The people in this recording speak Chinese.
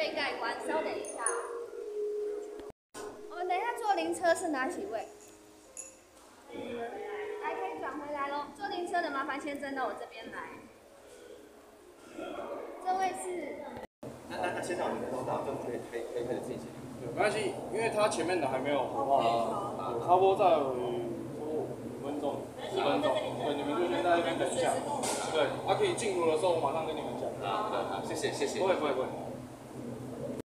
被盖棺，稍等一下。我们等一下坐灵车是哪几位？来可以转回来喽，坐灵车的麻烦先生到我这边来。这位是。那那那先生你们通道就可以？可以可以可以进行。对，没关系，因为他前面的还没有的话，差不多在五分钟、十分钟，对，你们就先在那边等一下。对，他可以进入的时候，我马上跟你们讲。啊，好，好，谢谢，谢谢。不会，不会，不会。